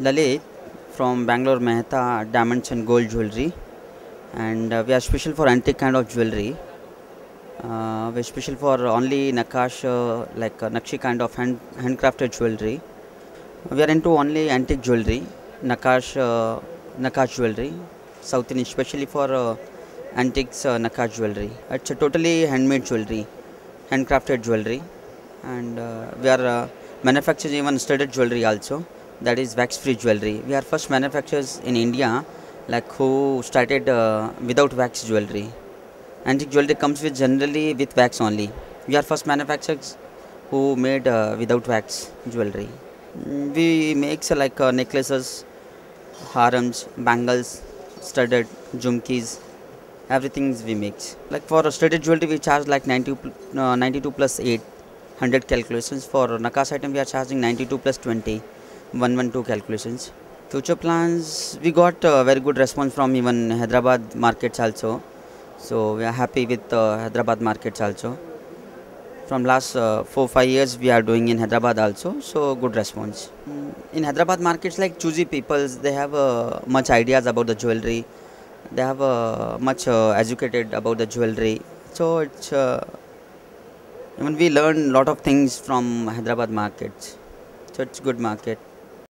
Lalit from Bangalore Mehta diamonds and gold jewellery and we are special for antique kind of jewellery we are special for only nakash like nakshi kind of hand handcrafted jewellery we are into only antique jewellery nakash nakash jewellery South Indian specially for antiques nakash jewellery it's totally handmade jewellery handcrafted jewellery and we are manufacturing even studded jewellery also That is wax-free jewelry. We are first manufacturers in India, like who started uh, without wax jewelry. Antique jewelry comes with generally with wax only. We are first manufacturers who made uh, without wax jewelry. Mm, We make so like uh, necklaces, harams, bangles, studded, jhumkis, everything we make. Like for a studded jewelry, we charge like 90, pl- uh, 92 plus 8, 100 calculations. For Nakas item, we are charging 92 plus 20, 112 calculations. Future plans, we got uh, very good response from even Hyderabad markets also. So we are happy with uh, Hyderabad markets also. From last uh, four five years, we are doing in Hyderabad also. So good response. Mm, In Hyderabad markets, like choosy peoples, they have uh, much ideas about the jewelry. They have uh, much uh, educated about the jewelry. So it's uh, even we learn a lot of things from Hyderabad markets. So it's good market.